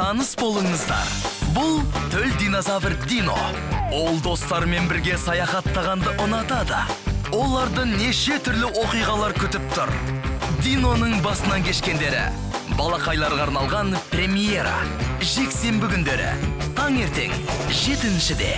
таныс болыңыздар. Бұл төл динозавр дино. Ол достарымен бірге саяхаттағанды ұнатады. Оларды неше түрлі оқиғалар күтіп тұр. Диноның басынан кешкендері балақайларға арналған премьера жексенбі күндері таңертең жетіншіде.